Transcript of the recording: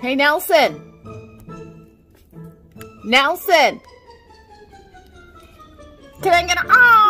Hey, Nelson. Nelson. Can I get a, oh!